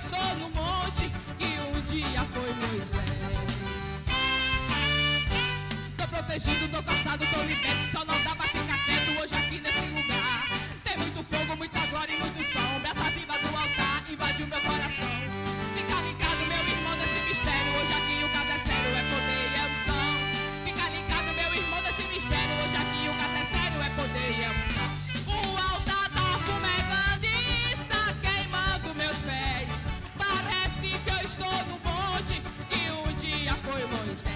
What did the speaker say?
estou no monte que um dia foi Moisés. Tô protegido, tô caçado, tô liberto, só não dá pra ficar. e um dia foi Moisés.